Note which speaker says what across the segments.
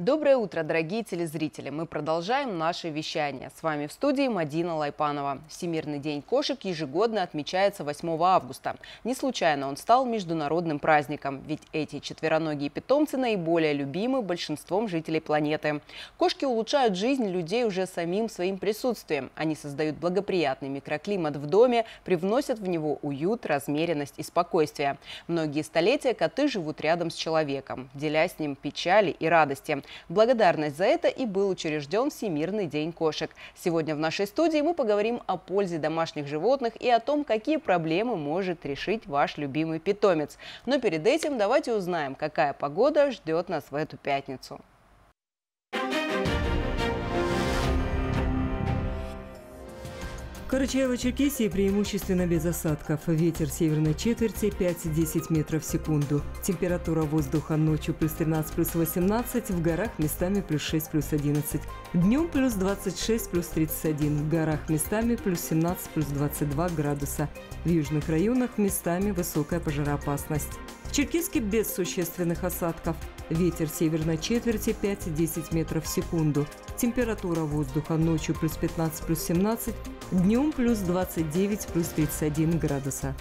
Speaker 1: Доброе утро, дорогие телезрители! Мы продолжаем наше вещание. С вами в студии Мадина Лайпанова. Всемирный день кошек ежегодно отмечается 8 августа. Не случайно он стал международным праздником, ведь эти четвероногие питомцы наиболее любимы большинством жителей планеты. Кошки улучшают жизнь людей уже самим своим присутствием. Они создают благоприятный микроклимат в доме, привносят в него уют, размеренность и спокойствие. Многие столетия коты живут рядом с человеком, делясь с ним печали и радости. Благодарность за это и был учрежден Всемирный день кошек. Сегодня в нашей студии мы поговорим о пользе домашних животных и о том, какие проблемы может решить ваш любимый питомец. Но перед этим давайте узнаем, какая погода ждет нас в эту пятницу.
Speaker 2: Карачаево-Черкесии преимущественно без осадков. Ветер северной четверти 5-10 метров в секунду. Температура воздуха ночью плюс 13 плюс 18, в горах местами плюс 6 плюс 11. Днем плюс 26 плюс 31, в горах местами плюс 17 плюс 22 градуса. В южных районах местами высокая пожароопасность. В Черкеске без существенных осадков. Ветер северной четверти 5-10 метров в секунду. Температура воздуха ночью плюс 15 плюс 17, днем плюс 29 плюс 31 градуса.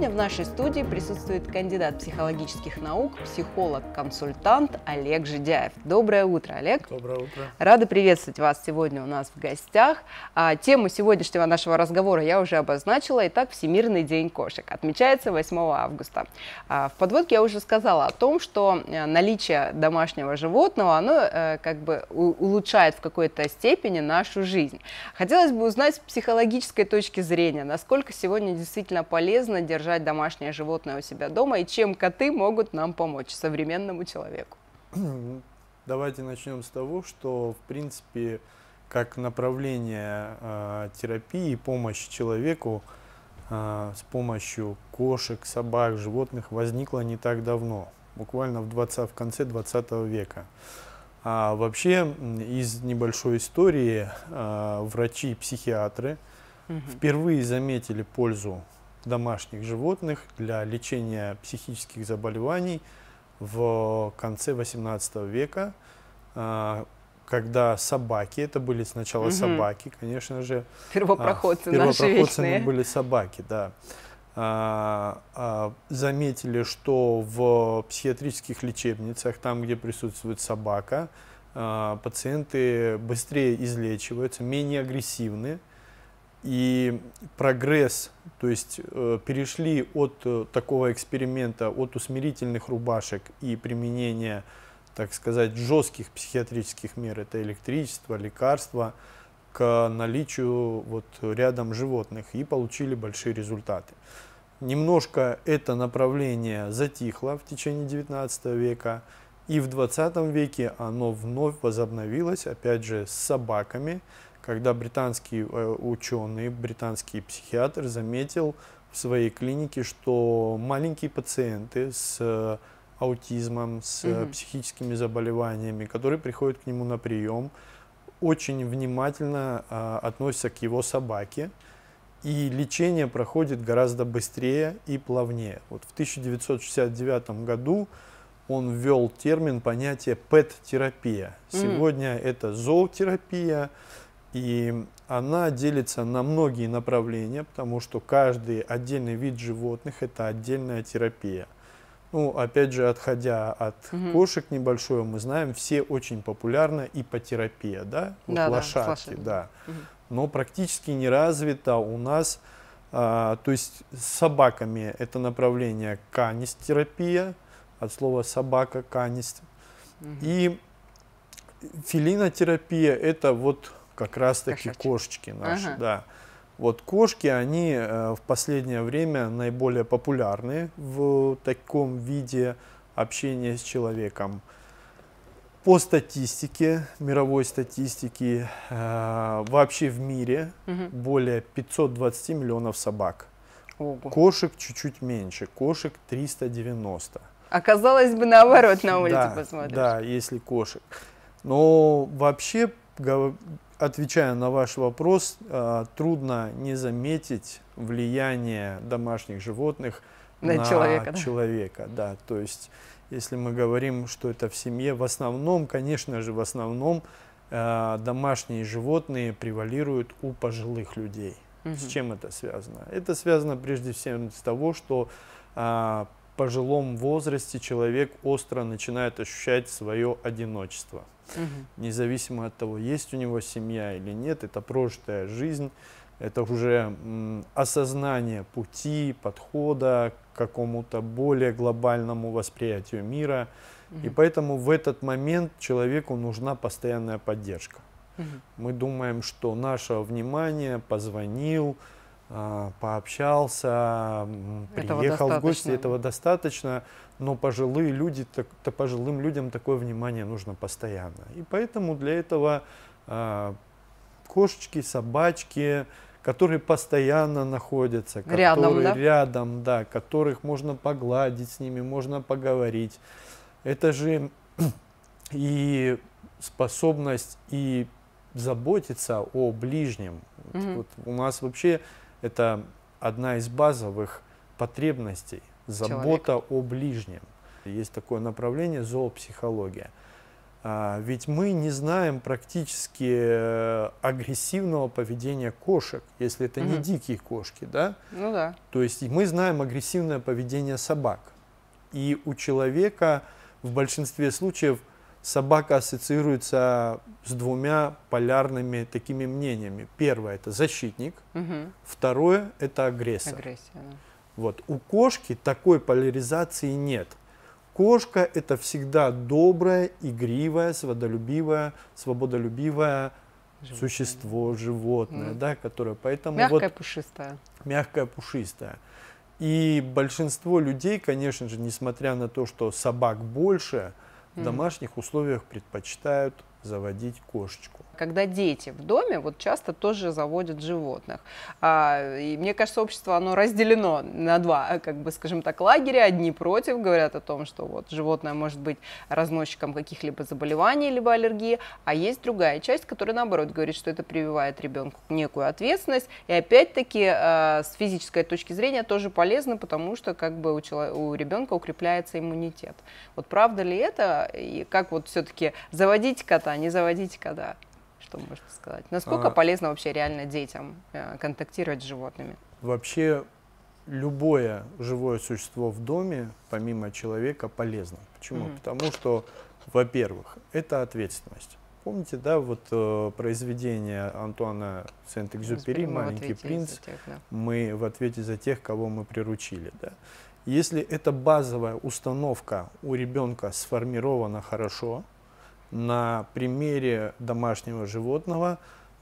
Speaker 1: Сегодня в нашей студии присутствует кандидат психологических наук, психолог, консультант Олег Жидяев. Доброе утро, Олег.
Speaker 3: Доброе утро.
Speaker 1: Рада приветствовать вас сегодня у нас в гостях. А, тему сегодняшнего нашего разговора я уже обозначила. Итак, Всемирный день кошек отмечается 8 августа. А, в подводке я уже сказала о том, что э, наличие домашнего животного, оно э, как бы улучшает в какой-то степени нашу жизнь. Хотелось бы узнать с психологической точки зрения, насколько сегодня действительно полезно полезно держать домашнее животное у себя дома и чем коты могут нам помочь современному человеку?
Speaker 3: Давайте начнем с того, что в принципе как направление э, терапии помощь человеку э, с помощью кошек, собак, животных возникла не так давно, буквально в, 20, в конце 20 века. А вообще из небольшой истории э, врачи-психиатры угу. впервые заметили пользу домашних животных для лечения психических заболеваний в конце 18 века, а, когда собаки, это были сначала угу. собаки, конечно же.
Speaker 1: Первопроходцы,
Speaker 3: а, первопроходцами были собаки, да. А, а, заметили, что в психиатрических лечебницах, там, где присутствует собака, а, пациенты быстрее излечиваются, менее агрессивны, и прогресс, то есть э, перешли от э, такого эксперимента, от усмирительных рубашек и применения, так сказать, жестких психиатрических мер, это электричество, лекарства, к наличию вот рядом животных и получили большие результаты. Немножко это направление затихло в течение 19 века, и в 20 веке оно вновь возобновилось, опять же, с собаками, когда британский э, ученый, британский психиатр заметил в своей клинике, что маленькие пациенты с э, аутизмом, с угу. психическими заболеваниями, которые приходят к нему на прием, очень внимательно э, относятся к его собаке, и лечение проходит гораздо быстрее и плавнее. Вот в 1969 году он ввел термин, понятие пэт-терапия. Сегодня mm. это зоотерапия, и она делится на многие направления, потому что каждый отдельный вид животных – это отдельная терапия. Ну, опять же, отходя от угу. кошек небольшого, мы знаем, все очень популярна ипотерапия, да? Вот да, лошадки, да. да. Угу. Но практически не развита у нас, а, то есть с собаками это направление канистерапия, от слова собака, канист. Угу. И филинотерапия – это вот как раз таки Кошачки. кошечки наши, ага. да. Вот кошки, они э, в последнее время наиболее популярны в таком виде общения с человеком. По статистике, мировой статистике, э, вообще в мире угу. более 520 миллионов собак. Ого. Кошек чуть-чуть меньше, кошек 390.
Speaker 1: Оказалось бы наоборот на улице да, посмотришь.
Speaker 3: Да, если кошек. Но вообще, отвечая на ваш вопрос, э, трудно не заметить влияние домашних животных
Speaker 1: на, на человека.
Speaker 3: человека да. То есть, если мы говорим, что это в семье, в основном, конечно же, в основном э, домашние животные превалируют у пожилых людей. Угу. С чем это связано? Это связано прежде всего с того, что э, в пожилом возрасте человек остро начинает ощущать свое одиночество. Угу. Независимо от того, есть у него семья или нет, это прожитая жизнь, это уже осознание пути, подхода к какому-то более глобальному восприятию мира. Угу. И поэтому в этот момент человеку нужна постоянная поддержка. Угу. Мы думаем, что наше внимание позвонил, пообщался, этого приехал в гости, этого достаточно, но пожилые люди, так, то пожилым людям такое внимание нужно постоянно. И поэтому для этого а, кошечки, собачки, которые постоянно находятся,
Speaker 1: рядом,
Speaker 3: которые
Speaker 1: да?
Speaker 3: рядом, да, которых можно погладить с ними, можно поговорить. Это же и способность и заботиться о ближнем. Угу. Вот у нас вообще это одна из базовых потребностей – забота Человек. о ближнем. Есть такое направление – зоопсихология. А, ведь мы не знаем практически э, агрессивного поведения кошек, если это угу. не дикие кошки, да?
Speaker 1: Ну да.
Speaker 3: То есть мы знаем агрессивное поведение собак. И у человека в большинстве случаев собака ассоциируется с двумя полярными такими мнениями. Первое это защитник, угу. второе это агрессор.
Speaker 1: Агрессия, да.
Speaker 3: Вот. У кошки такой поляризации нет. Кошка это всегда доброе, игривое, свободолюбивое, свободолюбивое животное. существо, животное, mm. да, которое поэтому
Speaker 1: мягкое, вот, пушистое.
Speaker 3: Мягкое, пушистое. И большинство людей, конечно же, несмотря на то, что собак больше, в домашних условиях предпочитают заводить кошечку
Speaker 1: когда дети в доме вот часто тоже заводят животных. А, и мне кажется, общество, оно разделено на два, как бы, скажем так, лагеря. Одни против, говорят о том, что вот животное может быть разносчиком каких-либо заболеваний, либо аллергии, а есть другая часть, которая, наоборот, говорит, что это прививает ребенку некую ответственность. И опять-таки, а, с физической точки зрения тоже полезно, потому что как бы у, человека, у ребенка укрепляется иммунитет. Вот правда ли это? И как вот все-таки заводить кота, не заводить кота? что можно сказать? Насколько а, полезно вообще реально детям э, контактировать с животными?
Speaker 3: Вообще любое живое существо в доме, помимо человека, полезно. Почему? Угу. Потому что, во-первых, это ответственность. Помните, да, вот э, произведение Антуана Сент-Экзюпери «Маленький принц», тех, да. мы в ответе за тех, кого мы приручили. Да. Если эта базовая установка у ребенка сформирована хорошо, на примере домашнего животного,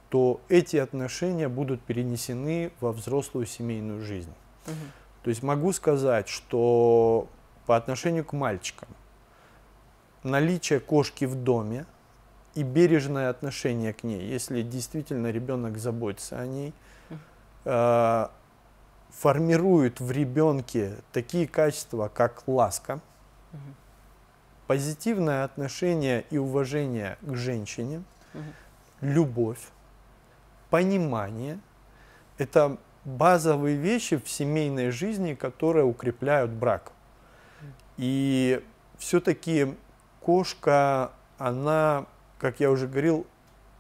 Speaker 3: то эти отношения будут перенесены во взрослую семейную жизнь. Угу. То есть могу сказать, что по отношению к мальчикам наличие кошки в доме и бережное отношение к ней, если действительно ребенок заботится о ней, э, формирует в ребенке такие качества, как ласка, угу позитивное отношение и уважение к женщине, угу. любовь, понимание – это базовые вещи в семейной жизни, которые укрепляют брак. И все-таки кошка, она, как я уже говорил,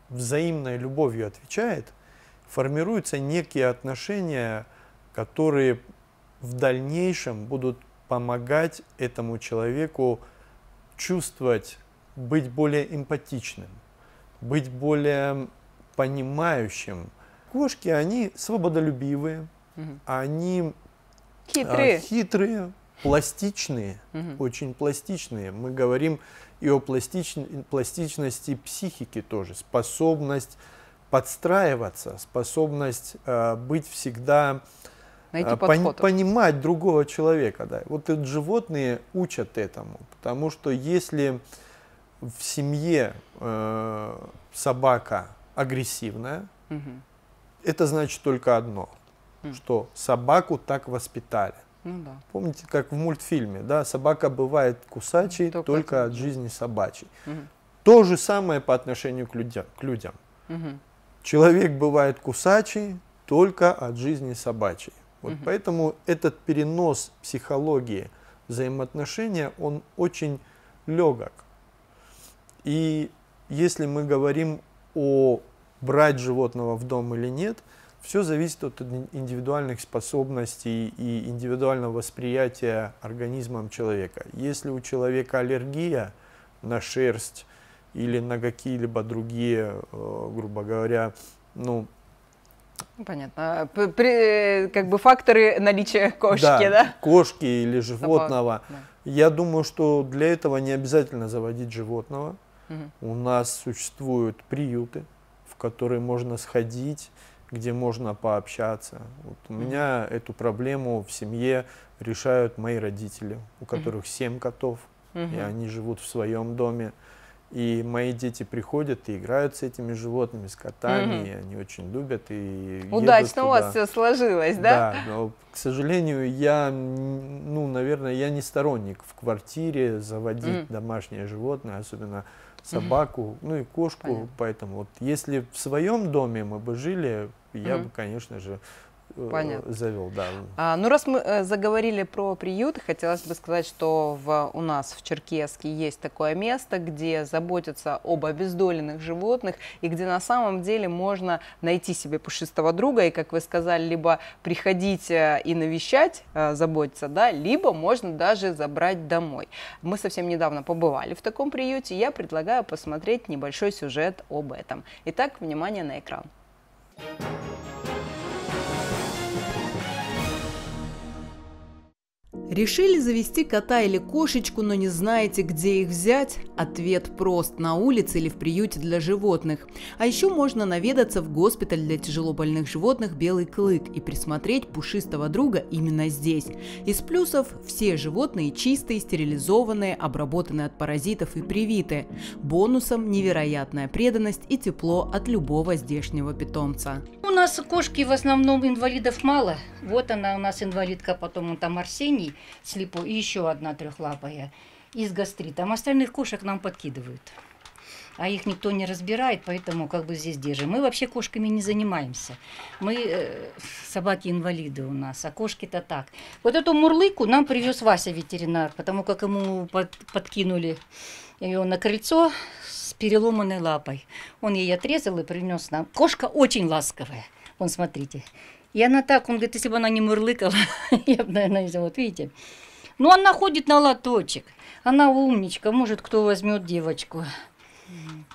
Speaker 3: взаимной любовью отвечает, формируются некие отношения, которые в дальнейшем будут помогать этому человеку чувствовать, быть более эмпатичным, быть более понимающим. Кошки, они свободолюбивые, угу. они
Speaker 1: хитрые,
Speaker 3: а, хитрые пластичные, угу. очень пластичные. Мы говорим и о пластич... пластичности психики тоже, способность подстраиваться, способность э, быть всегда
Speaker 1: Найти а, подход.
Speaker 3: понимать другого человека. Да. Вот животные учат этому, потому что если в семье э, собака агрессивная, угу. это значит только одно, угу. что собаку так воспитали.
Speaker 1: Ну, да.
Speaker 3: Помните, как в мультфильме, да, собака бывает кусачей только, только от жизни собачьей. Угу. То же самое по отношению к людям. К людям. Угу. Человек бывает кусачий только от жизни собачьей. Вот угу. Поэтому этот перенос психологии взаимоотношения, он очень легок. И если мы говорим о брать животного в дом или нет, все зависит от индивидуальных способностей и индивидуального восприятия организмом человека. Если у человека аллергия на шерсть или на какие-либо другие, э, грубо говоря, ну,
Speaker 1: Понятно. При, как бы факторы наличия кошки, да? да?
Speaker 3: Кошки или животного. Да. Я думаю, что для этого не обязательно заводить животного. Угу. У нас существуют приюты, в которые можно сходить, где можно пообщаться. Вот у угу. меня эту проблему в семье решают мои родители, у которых семь угу. котов, угу. и они живут в своем доме. И мои дети приходят и играют с этими животными, с котами, mm-hmm. они очень любят. И
Speaker 1: Удачно у вас все сложилось, да?
Speaker 3: Да, но, к сожалению, я, ну, наверное, я не сторонник в квартире заводить mm-hmm. домашнее животное, особенно собаку, mm-hmm. ну и кошку. Понятно. Поэтому вот если в своем доме мы бы жили, я mm-hmm. бы, конечно же, Понятно. завел, да.
Speaker 1: А, ну, раз мы э, заговорили про приют, хотелось бы сказать, что в, у нас в Черкеске есть такое место, где заботятся об обездоленных животных, и где на самом деле можно найти себе пушистого друга, и, как вы сказали, либо приходить э, и навещать, заботиться, да, либо можно даже забрать домой. Мы совсем недавно побывали в таком приюте, я предлагаю посмотреть небольшой сюжет об этом. Итак, внимание на экран. Thank you Решили завести кота или кошечку, но не знаете, где их взять? Ответ прост – на улице или в приюте для животных. А еще можно наведаться в госпиталь для тяжелобольных животных «Белый клык» и присмотреть пушистого друга именно здесь. Из плюсов – все животные чистые, стерилизованные, обработанные от паразитов и привиты. Бонусом – невероятная преданность и тепло от любого здешнего питомца.
Speaker 4: У нас кошки в основном инвалидов мало. Вот она у нас инвалидка, потом он там Арсений слепой, и еще одна трехлапая, и с гастритом. Остальных кошек нам подкидывают. А их никто не разбирает, поэтому как бы здесь держим. Мы вообще кошками не занимаемся. Мы э, собаки-инвалиды у нас, а кошки-то так. Вот эту мурлыку нам привез Вася ветеринар, потому как ему под, подкинули ее на крыльцо с переломанной лапой. Он ей отрезал и принес нам. Кошка очень ласковая. Вон, смотрите. И она так, он говорит, если бы она не мурлыкала, я бы, наверное, вот видите. Ну, она ходит на лоточек. Она умничка, может, кто возьмет девочку.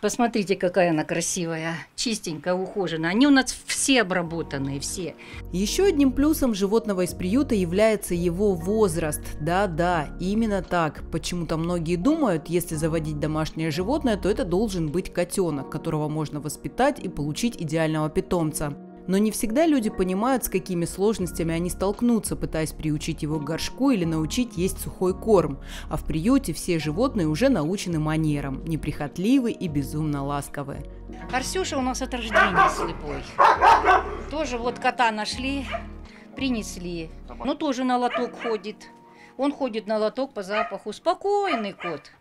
Speaker 4: Посмотрите, какая она красивая, чистенькая, ухоженная. Они у нас все обработанные, все.
Speaker 1: Еще одним плюсом животного из приюта является его возраст. Да-да, именно так. Почему-то многие думают, если заводить домашнее животное, то это должен быть котенок, которого можно воспитать и получить идеального питомца. Но не всегда люди понимают, с какими сложностями они столкнутся, пытаясь приучить его к горшку или научить есть сухой корм. А в приюте все животные уже научены манерам, неприхотливы и безумно ласковы.
Speaker 4: Арсюша у нас от рождения слепой. Тоже вот кота нашли, принесли. Ну, тоже на лоток ходит. Он ходит на лоток по запаху. Спокойный кот.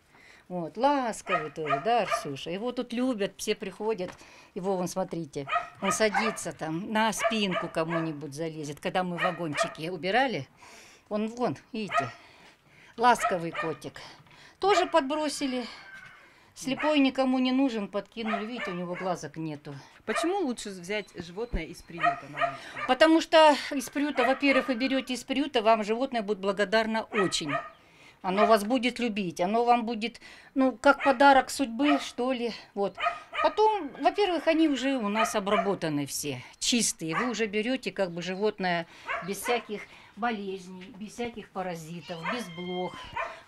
Speaker 4: Вот, ласковый тоже, да, Арсюша? Его тут любят, все приходят. Его, вон, смотрите, он садится там, на спинку кому-нибудь залезет. Когда мы вагончики убирали, он, вон, видите, ласковый котик. Тоже подбросили. Слепой никому не нужен, подкинули. Видите, у него глазок нету.
Speaker 1: Почему лучше взять животное из приюта?
Speaker 4: Потому что из приюта, во-первых, вы берете из приюта, вам животное будет благодарно очень. Оно вас будет любить, оно вам будет, ну, как подарок судьбы, что ли. Вот. Потом, во-первых, они уже у нас обработаны все, чистые. Вы уже берете как бы животное без всяких болезней, без всяких паразитов, без блох.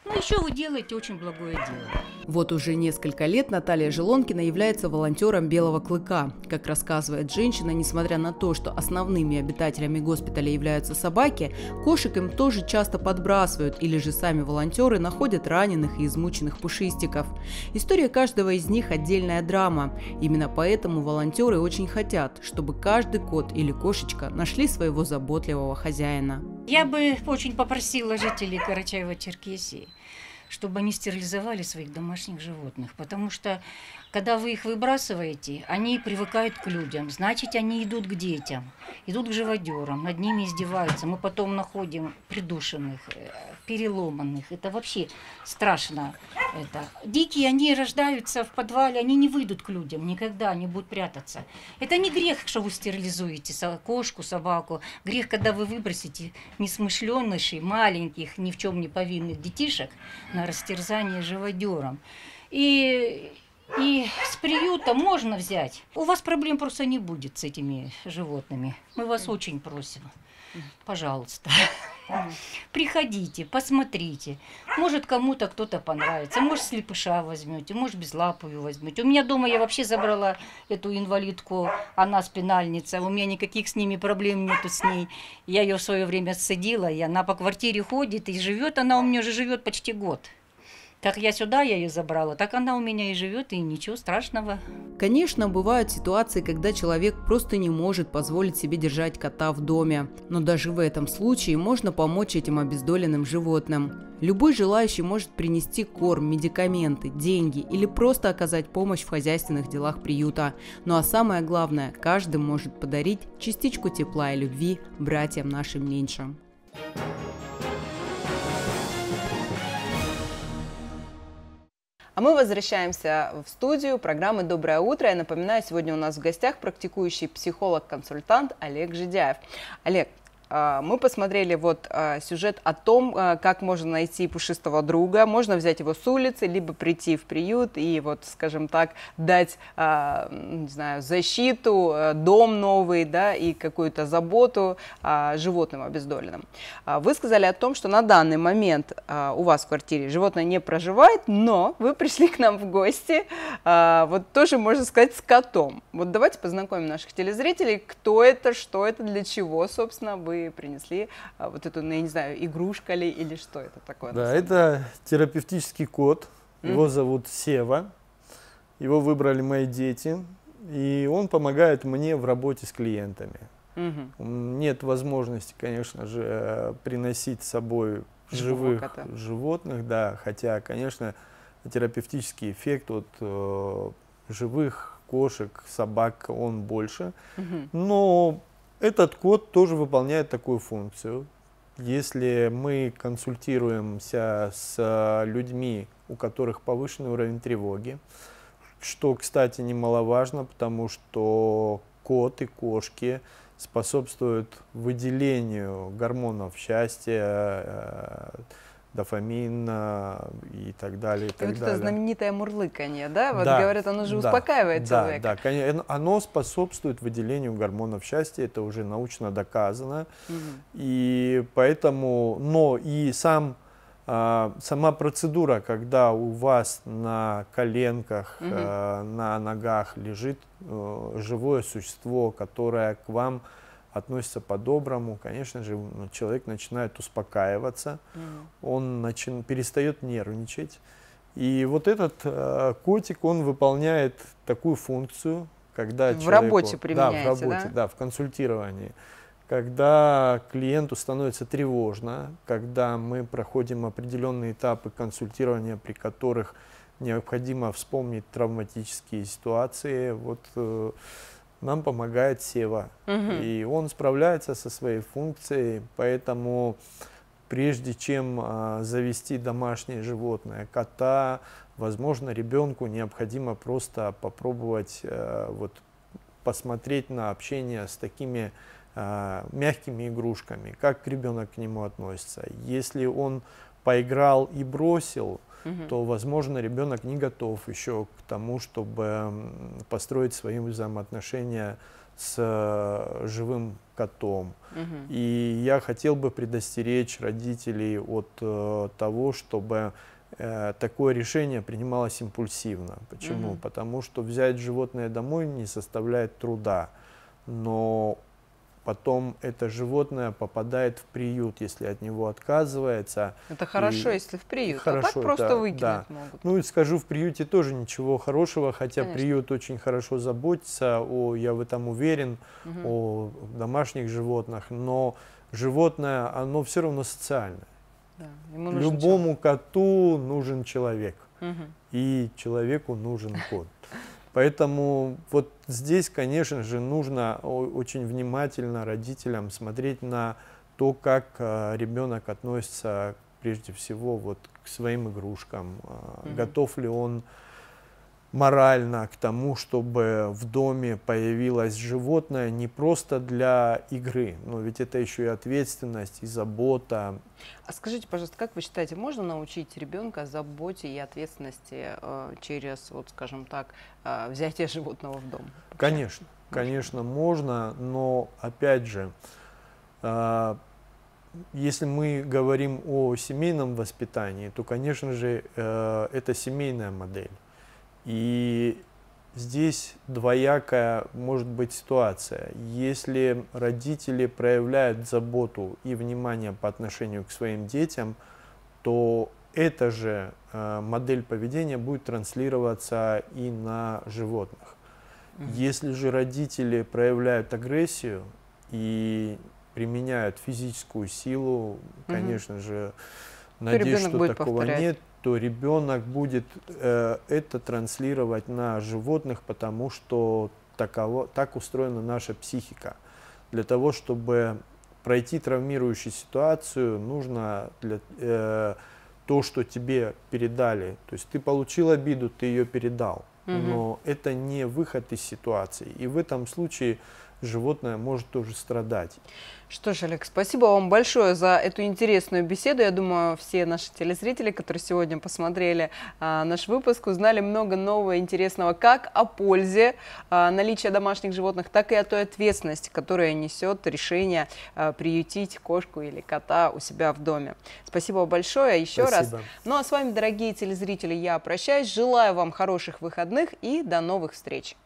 Speaker 4: Ну, еще вы делаете очень благое дело.
Speaker 1: Вот уже несколько лет Наталья Желонкина является волонтером «Белого клыка». Как рассказывает женщина, несмотря на то, что основными обитателями госпиталя являются собаки, кошек им тоже часто подбрасывают или же сами волонтеры находят раненых и измученных пушистиков. История каждого из них – отдельная драма. Именно поэтому волонтеры очень хотят, чтобы каждый кот или кошечка нашли своего заботливого хозяина.
Speaker 4: Я бы очень попросила жителей Карачаева-Черкесии, чтобы они стерилизовали своих домашних животных. Потому что, когда вы их выбрасываете, они привыкают к людям. Значит, они идут к детям, идут к живодерам, над ними издеваются. Мы потом находим придушенных, э, переломанных. Это вообще страшно. Это. Дикие, они рождаются в подвале, они не выйдут к людям никогда, они будут прятаться. Это не грех, что вы стерилизуете кошку, собаку. Грех, когда вы выбросите несмышленышей, маленьких, ни в чем не повинных детишек на растерзание живодером. И и с приюта можно взять. У вас проблем просто не будет с этими животными. Мы вас очень просим. Пожалуйста. Приходите, посмотрите. Может, кому-то кто-то понравится. Может, слепыша возьмете, может, безлапую возьмете. У меня дома я вообще забрала эту инвалидку, она спинальница. У меня никаких с ними проблем нету с ней. Я ее в свое время садила, и она по квартире ходит, и живет она у меня уже живет почти год. Как я сюда я ее забрала, так она у меня и живет, и ничего страшного.
Speaker 1: Конечно, бывают ситуации, когда человек просто не может позволить себе держать кота в доме. Но даже в этом случае можно помочь этим обездоленным животным. Любой желающий может принести корм, медикаменты, деньги или просто оказать помощь в хозяйственных делах приюта. Ну а самое главное, каждый может подарить частичку тепла и любви братьям нашим меньшим. А мы возвращаемся в студию программы «Доброе утро». Я напоминаю, сегодня у нас в гостях практикующий психолог-консультант Олег Жидяев. Олег, мы посмотрели вот а, сюжет о том, а, как можно найти пушистого друга. Можно взять его с улицы, либо прийти в приют и вот, скажем так, дать, не знаю, защиту, дом новый, да, и какую-то заботу животным обездоленным. Вы сказали о том, что на данный момент у вас в квартире животное не проживает, но вы пришли к нам в гости, вот тоже, можно сказать, с котом. Вот давайте познакомим наших телезрителей, кто это, что это, для чего, собственно, вы принесли а, вот эту, ну, я не знаю, игрушка ли или что это такое?
Speaker 3: Да, это терапевтический кот. Его mm-hmm. зовут Сева. Его выбрали мои дети. И он помогает мне в работе с клиентами. Угу. Нет возможности, конечно же, приносить с собой живых кота. животных, да, хотя, конечно, терапевтический эффект от э, живых кошек, собак, он больше. Угу. Но этот код тоже выполняет такую функцию. Если мы консультируемся с э, людьми, у которых повышенный уровень тревоги, что, кстати, немаловажно, потому что кот и кошки способствуют выделению гормонов счастья, э, дофамин и так далее. И, и так
Speaker 1: вот
Speaker 3: далее.
Speaker 1: это знаменитое мурлыканье, да? Вот да, говорят, оно же да, успокаивает
Speaker 3: да,
Speaker 1: человека.
Speaker 3: Да, конечно, оно способствует выделению гормонов счастья, это уже научно доказано. Угу. И поэтому, но и сам а, сама процедура, когда у вас на коленках, угу. на ногах лежит э, живое существо, которое к вам относится по-доброму, конечно же, человек начинает успокаиваться, mm. он начин, перестает нервничать. И вот этот э, котик, он выполняет такую функцию, когда
Speaker 1: в человеку, работе применяете,
Speaker 3: да, в работе, да? да, в консультировании, когда клиенту становится тревожно, когда мы проходим определенные этапы консультирования, при которых необходимо вспомнить травматические ситуации, вот э, нам помогает Сева. Угу. И он справляется со своей функцией, поэтому прежде чем а, завести домашнее животное, кота, возможно, ребенку необходимо просто попробовать а, вот, посмотреть на общение с такими а, мягкими игрушками, как ребенок к нему относится. Если он поиграл и бросил, угу. то, возможно, ребенок не готов еще к тому, чтобы построить свои взаимоотношения с э, живым котом. Угу. И я хотел бы предостеречь родителей от э, того, чтобы э, такое решение принималось импульсивно. Почему? Угу. Потому что взять животное домой не составляет труда, но потом это животное попадает в приют, если от него отказывается.
Speaker 1: Это хорошо, и... если в приют, хорошо, а так просто да, выкинуть да. могут.
Speaker 3: Ну и скажу, в приюте тоже ничего хорошего, хотя Конечно. приют очень хорошо заботится о, я в этом уверен, угу. о домашних животных, но животное, оно все равно социальное.
Speaker 1: Да, ему
Speaker 3: Любому коту нужен человек,
Speaker 1: человек. Мгм.
Speaker 3: и человеку нужен кот. Поэтому вот здесь, конечно же, нужно очень внимательно родителям смотреть на то, как э, ребенок относится прежде всего вот к своим игрушкам,
Speaker 1: Мгм.
Speaker 3: готов ли он морально к тому, чтобы в доме появилось животное не просто для игры, но ведь это еще и ответственность, и забота.
Speaker 1: А скажите, пожалуйста, как вы считаете, можно научить ребенка заботе и ответственности э, через, вот, скажем так, э, взятие животного в дом?
Speaker 3: Конечно, конечно, можно, но опять же, а, если мы говорим о семейном воспитании, то, конечно же, э, это семейная модель. И здесь двоякая может быть ситуация. Если родители проявляют заботу и внимание по отношению к своим детям, то эта же э, модель поведения будет транслироваться и на животных. Если же родители проявляют агрессию и применяют физическую силу, конечно же, надеюсь, что такого
Speaker 1: повторять.
Speaker 3: нет, то ребенок будет э, это транслировать на животных, потому что таково, так устроена наша психика. Для того, чтобы пройти травмирующую ситуацию, нужно для, э, то, что тебе передали. То есть ты получил обиду, ты ее передал
Speaker 1: Мгм.
Speaker 3: но это не выход из ситуации. И в этом случае животное может тоже страдать.
Speaker 1: Что ж, Олег, спасибо вам большое за эту интересную беседу. Я думаю, все наши телезрители, которые сегодня посмотрели а, наш выпуск, узнали много нового интересного как о пользе а, наличия домашних животных, так и о той ответственности, которая несет решение а, приютить кошку или кота у себя в доме. Спасибо вам большое еще раз.
Speaker 3: Спасибо.
Speaker 1: Ну а с вами, дорогие телезрители, я прощаюсь. Желаю вам хороших выходных и до новых встреч.